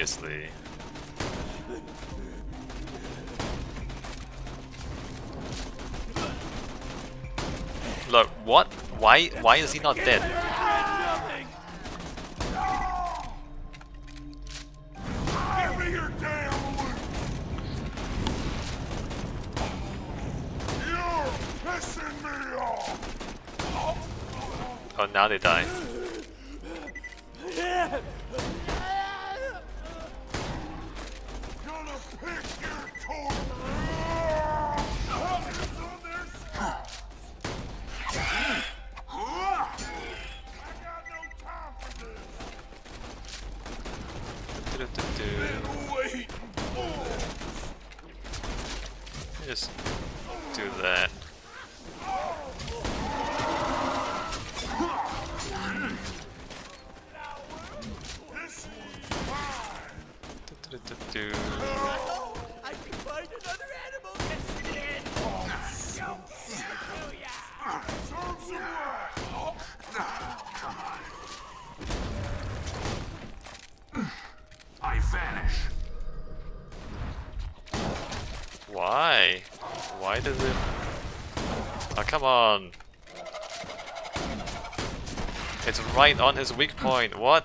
Obviously. Look, what? Why? Why is he not dead? Oh, now they die. Why? Why does it... Oh, come on! It's right on his weak point, what?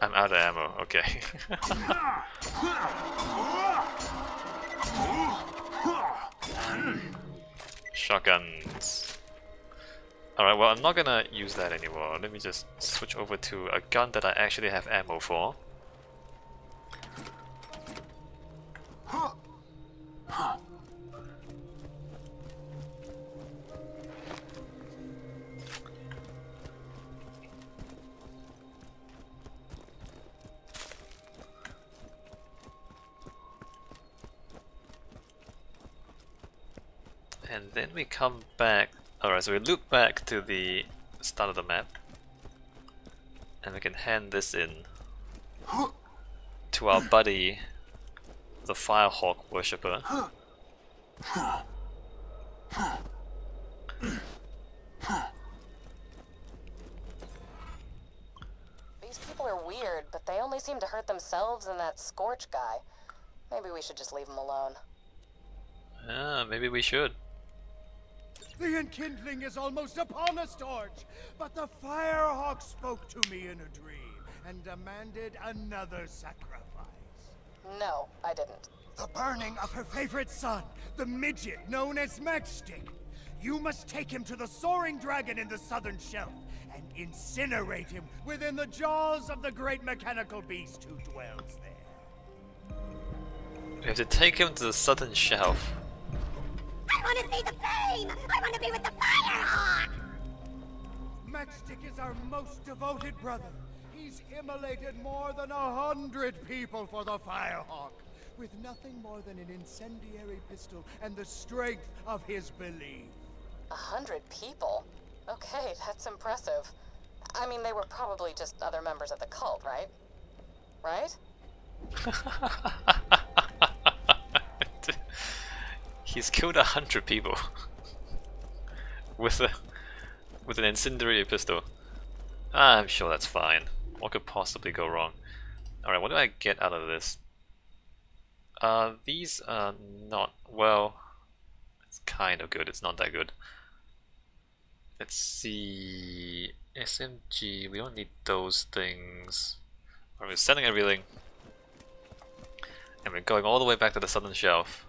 I'm out of ammo, okay. well I'm not gonna use that anymore. Let me just switch over to a gun that I actually have ammo for. And then we come back. Alright, so we loop back to the start of the map. And we can hand this in to our buddy, the Firehawk worshipper. These people are weird, but they only seem to hurt themselves and that Scorch guy. Maybe we should just leave them alone. Ah, maybe we should. The enkindling is almost upon us, Torch. But the Firehawk spoke to me in a dream and demanded another sacrifice. No, I didn't. The burning of her favorite son, the midget known as Matchstick. You must take him to the soaring dragon in the southern shelf and incinerate him within the jaws of the great mechanical beast who dwells there. We have to take him to the southern shelf. I want to see the flame! I want to be with the Firehawk! Matchstick is our most devoted brother. He's immolated more than a hundred people for the Firehawk, with nothing more than an incendiary pistol and the strength of his belief. A hundred people? Okay, that's impressive. I mean, they were probably just other members of the cult, right? Right? He's killed a hundred people with a with an incendiary pistol. I'm sure that's fine. What could possibly go wrong? Alright, what do I get out of this? Uh, these are not, well, it's kind of good, it's not that good. Let's see, SMG, we don't need those things. Alright, we're selling everything. And we're going all the way back to the southern shelf.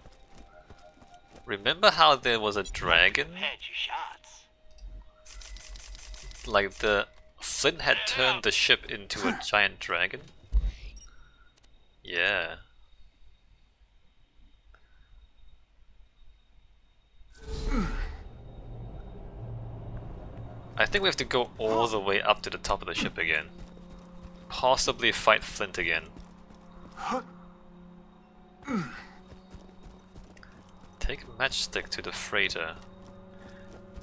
Remember how there was a dragon? Had your shots. Like the Flint had turned the ship into a giant dragon? Yeah. I think we have to go all the way up to the top of the ship again. Possibly fight Flint again. Take a matchstick to the freighter.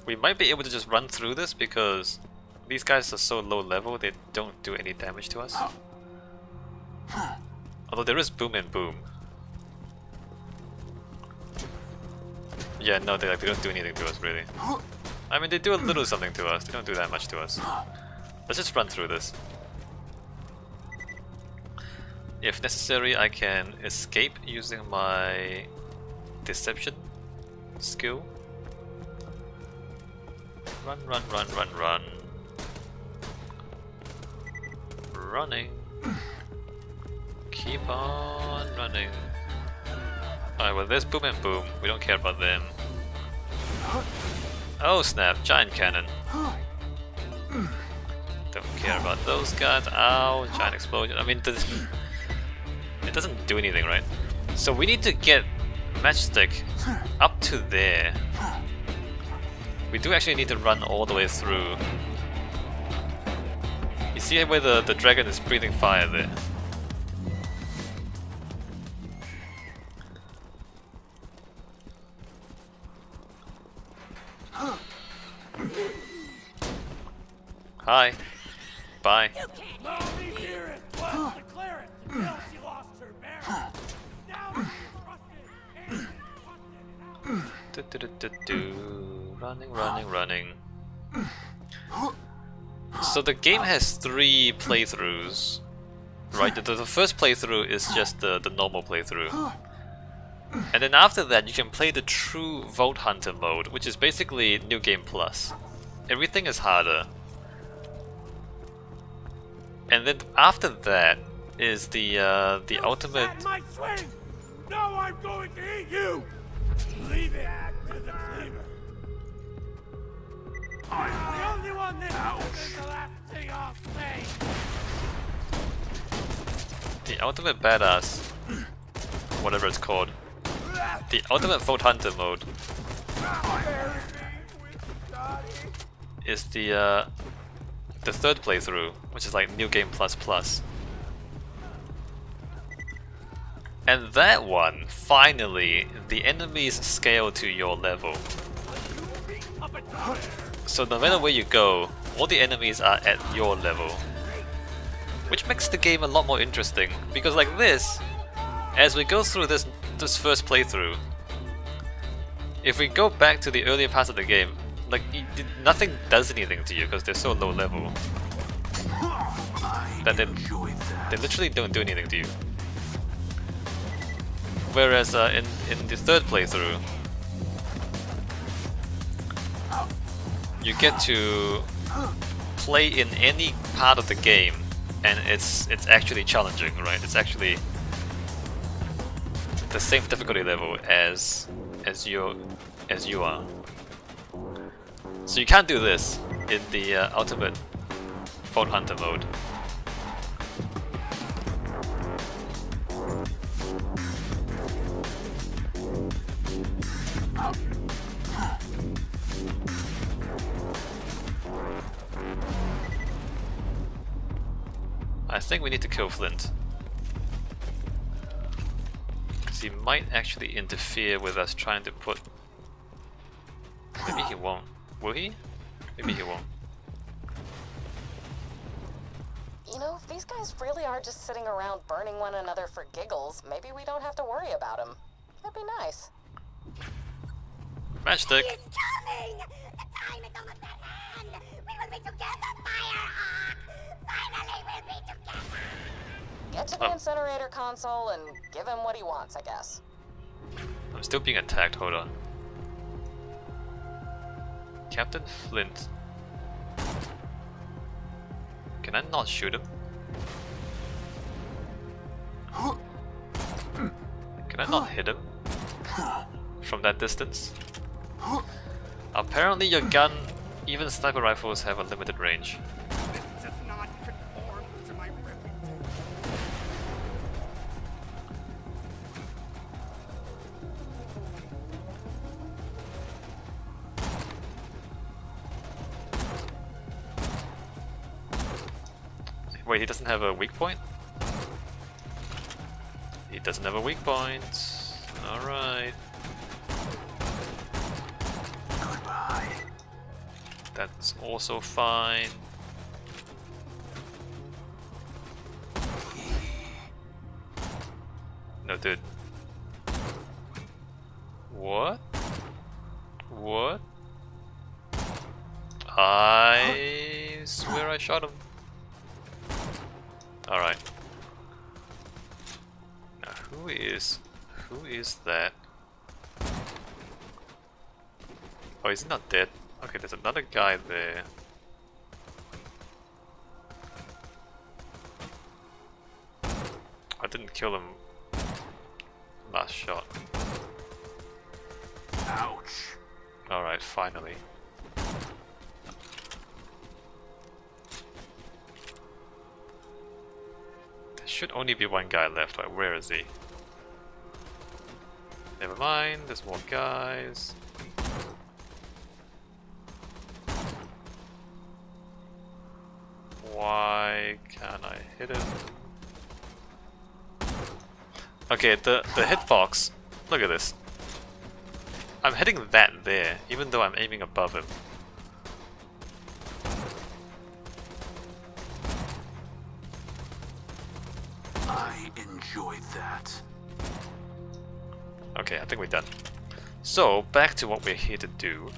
We might be able to just run through this because these guys are so low level they don't do any damage to us. Although there is boom and boom. Yeah, no, they like they don't do anything to us really. I mean, they do a little something to us. They don't do that much to us. Let's just run through this. If necessary, I can escape using my deception skill. Run, run, run, run, run. Running. Keep on running. Alright, well there's Boom and Boom. We don't care about them. Oh snap, giant cannon. Don't care about those guys. Ow, giant explosion. I mean, it doesn't do anything, right? So we need to get Matchstick up to there. We do actually need to run all the way through. You see where the, the dragon is breathing fire there? Hi. Bye. Running, running, running. So the game has three playthroughs, right? The, the first playthrough is just the, the normal playthrough. And then after that, you can play the true Vault Hunter mode, which is basically New Game Plus. Everything is harder. And then after that is the uh, the ultimate my swing! Now I'm going to eat you! Leave it I'm the only one that is the last thing the ultimate badass, whatever it's called, the ultimate Vault Hunter mode is the uh, the third playthrough, which is like New Game Plus Plus. And that one, finally, the enemies scale to your level. So no matter where you go, all the enemies are at your level. Which makes the game a lot more interesting, because like this, as we go through this this first playthrough, if we go back to the earlier parts of the game, like nothing does anything to you because they're so low level that they, they literally don't do anything to you. Whereas uh, in in the third playthrough, you get to play in any part of the game, and it's it's actually challenging, right? It's actually the same difficulty level as as you as you are. So you can't do this in the uh, ultimate Vault Hunter mode. Think we need to kill Flint. Because he might actually interfere with us trying to put... Maybe he won't. Will he? Maybe he won't. You know, if these guys really are just sitting around burning one another for giggles, maybe we don't have to worry about them. That'd be nice. Matchstick! He is coming! The time is almost at hand! We will be together, Firehawk! Finally, we'll be together! Get to the Oh. incinerator console and give him what he wants, I guess. I'm still being attacked, hold on. Captain Flint. Can I not shoot him? Can I not hit him? From that distance? Apparently your gun, even sniper rifles have a limited range. Wait, he doesn't have a weak point? He doesn't have a weak point. Alright. Goodbye. That's also fine. No, dude. What? What? I swear I shot him. Alright. Now who is who is that? Oh he's not dead. Okay, there's another guy there. I didn't kill him last shot. Ouch. Alright, finally. Should only be one guy left, right? Where is he? Never mind, there's more guys. Why can't I hit him? Okay, the, the hitbox, look at this. I'm hitting that there, even though I'm aiming above him. Enjoyed that. Okay, I think we're done. So, back to what we're here to do.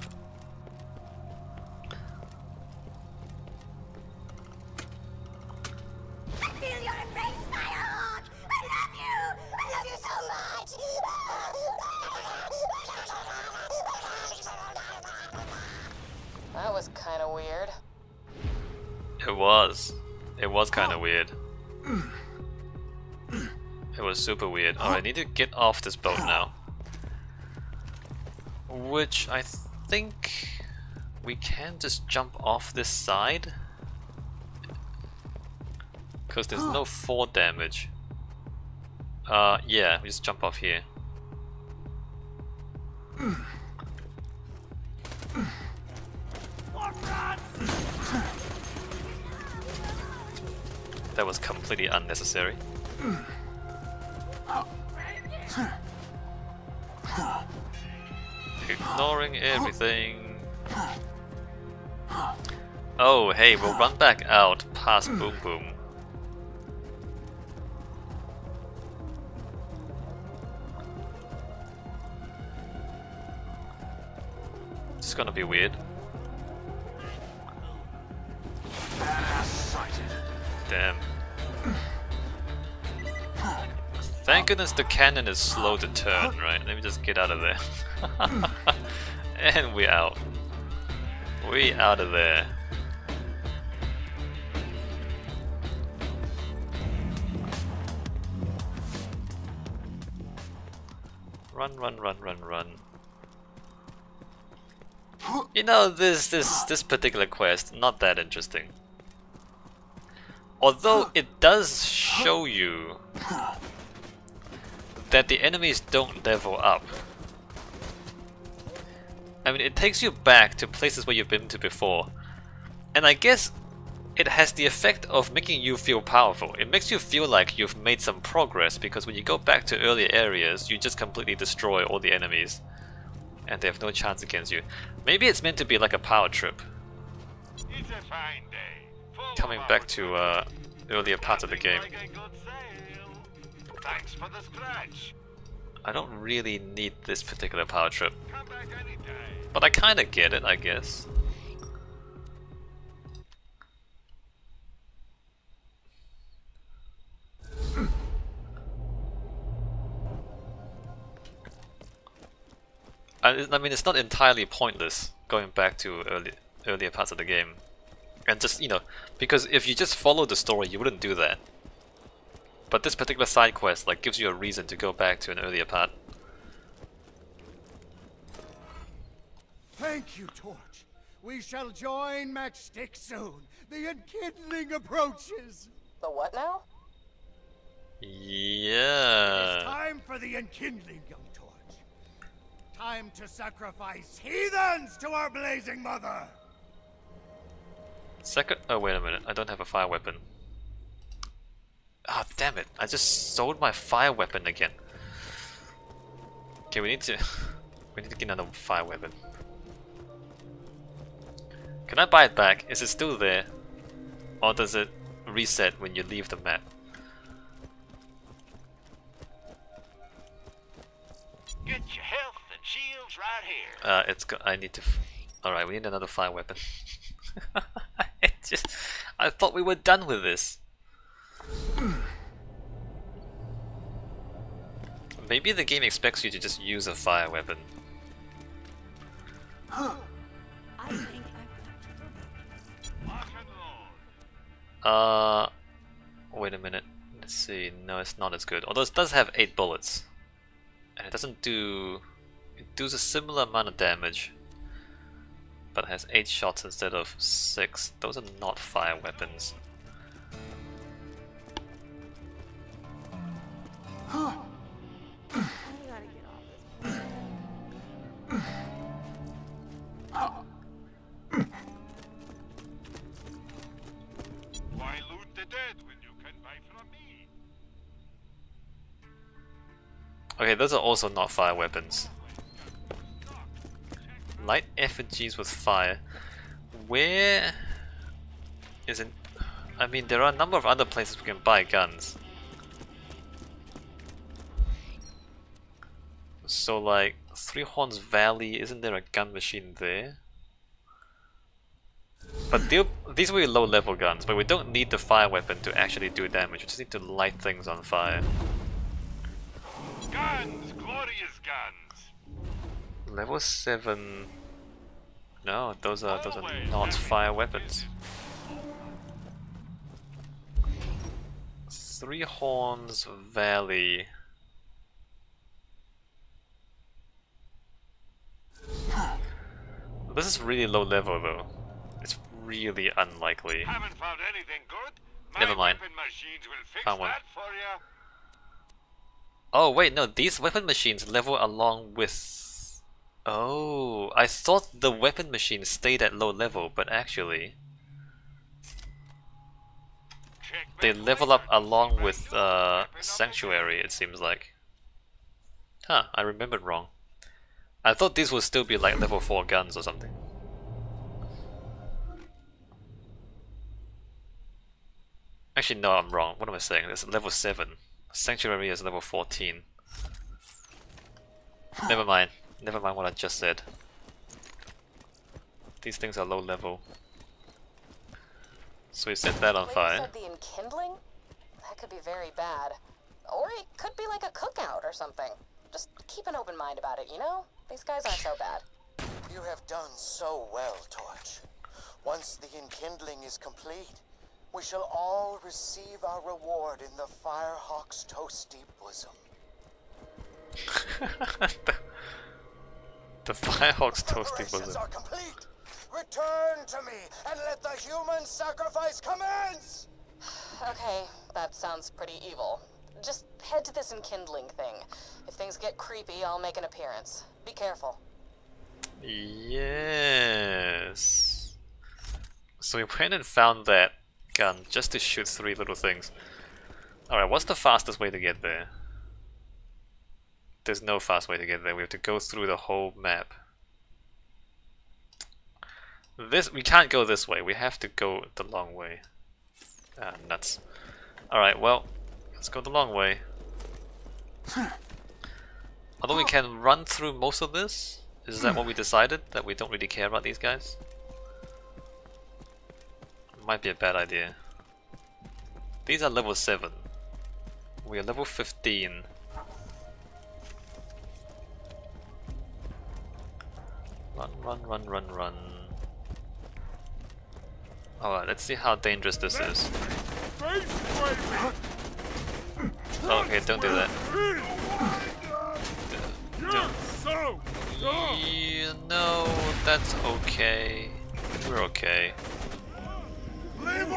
Weird. Alright, I need to get off this boat now. Which I think we can just jump off this side. Because there's no fall damage. Uh, yeah, we just jump off here. That was completely unnecessary. Ignoring everything. Oh, hey, we'll run back out past hmm. Boom Boom. It's gonna be weird. Damn. Thank goodness the cannon is slow to turn, right? Let me just get out of there. and we out. We out of there. Run, run, run, run, run. You know, this this this particular quest not that interesting. Although it does show you that the enemies don't level up. I mean, it takes you back to places where you've been to before. And I guess it has the effect of making you feel powerful. It makes you feel like you've made some progress because when you go back to earlier areas, you just completely destroy all the enemies. And they have no chance against you. Maybe it's meant to be like a power trip. It's a fine day. Coming back to uh, earlier parts of the game. Like a good sail. Thanks for the scratch. I don't really need this particular power trip. But I kinda get it, I guess. I, I mean, it's not entirely pointless going back to early, earlier parts of the game. And just, you know, because if you just follow the story, you wouldn't do that. But this particular side quest, like, gives you a reason to go back to an earlier part. Thank you, Torch. We shall join Matchstick soon. The enkindling approaches. The what now? Yeah. It's time for the enkindling, young Torch. Time to sacrifice heathens to our blazing mother. Second. Oh, wait a minute. I don't have a fire weapon. Ah, damn it. I just sold my fire weapon again. Okay, we need to. We need to get another fire weapon. Can I buy it back? Is it still there? Or does it reset when you leave the map? Get your health and shields right here. Uh, it's go I need to. All right, we need another fire weapon. I just, I thought we were done with this. Maybe the game expects you to just use a fire weapon. I think Lock and load. Uh, wait a minute. Let's see. No, it's not as good. Although it does have eight bullets, and it doesn't do. It does a similar amount of damage, but has eight shots instead of six. Those are not fire weapons. Okay, those are also not fire weapons. Light effigies with fire. Where is it? I mean, there are a number of other places we can buy guns. So, like, Three Horns Valley, isn't there a gun machine there? But these will be low level guns, but we don't need the fire weapon to actually do damage, we just need to light things on fire. Guns, glorious guns. Level 7... No, those are those are not fire weapons. Three Horns Valley. This is really low level though. It's really unlikely. Haven't found anything good? My Never mind. weapon machines will fix Found one. That for you. Oh wait, no, these weapon machines level along with... Oh, I thought the weapon machines stayed at low level, but actually... They level up along with uh, Sanctuary, it seems like. Huh, I remembered wrong. I thought these would still be like level 4 guns or something. Actually, no, I'm wrong. What am I saying? It's level 7. Sanctuary is level 14. Never mind. Never mind what I just said. These things are low level. So we set that on Like you fire. said, the enkindling? That could be very bad. Or it could be like a cookout or something. Just keep an open mind about it, you know? These guys aren't so bad. You have done so well, Torch. Once the enkindling is complete, we shall all receive our reward in the Firehawk's toasty bosom. the, the Firehawk's toasty bosom. are complete. Return to me and let the human sacrifice commence. Okay, that sounds pretty evil. Just head to this enkindling thing. If things get creepy, I'll make an appearance. Be careful. Yes. So we went and found that gun just to shoot three little things. Alright, what's the fastest way to get there? There's no fast way to get there. We have to go through the whole map. This we can't go this way. We have to go the long way. Ah, nuts. Alright, well, let's go the long way. Although we can run through most of this, is that what we decided? That we don't really care about these guys? Might be a bad idea. These are level 7. We are level 15. Run, run, run, run, run. Alright, let's see how dangerous this is. Oh, okay, don't do that. Don't. Yeah, no, that's okay. We're okay.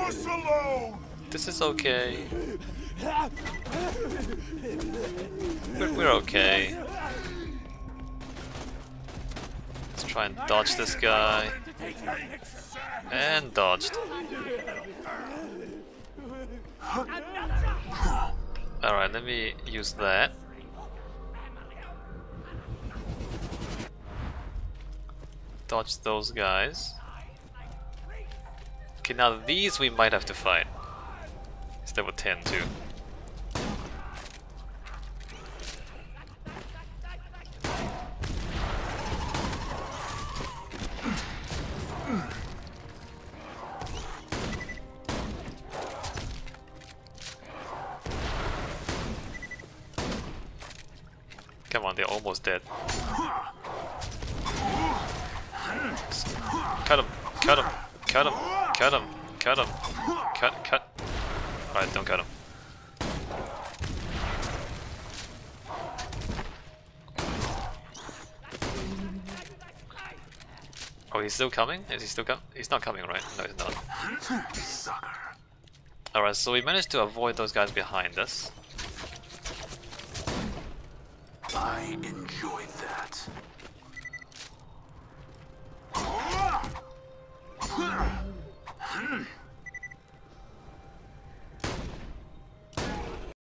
Us alone. This is okay. We're, we're okay. Let's try and dodge this guy. And dodged. Alright, let me use that. Dodge those guys. Okay, now these we might have to fight. It's level 10 too. Come on, they're almost dead. Cut him, cut him, cut him. Cut him! Cut him! Cut! Cut! Alright, don't cut him. Oh, he's still coming? Is he still coming? He's not coming, right? No, he's not. Alright, so we managed to avoid those guys behind us. I enjoyed that.